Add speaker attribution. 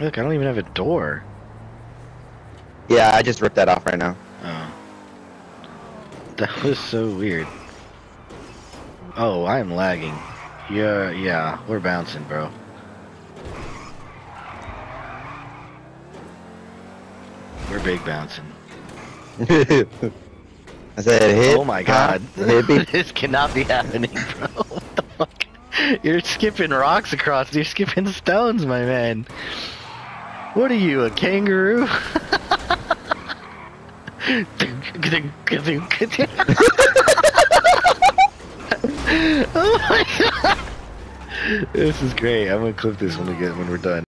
Speaker 1: Look, I don't even have a door.
Speaker 2: Yeah, I just ripped that off right now.
Speaker 1: Oh. That was so weird. Oh, I'm lagging. Yeah, yeah, we're bouncing, bro. We're big bouncing.
Speaker 2: I said hit.
Speaker 1: oh my god. This cannot be happening, bro. What the fuck? You're skipping rocks across, you're skipping stones, my man. What are you, a kangaroo? oh my god! This is great. I'm gonna clip this when we get when we're done.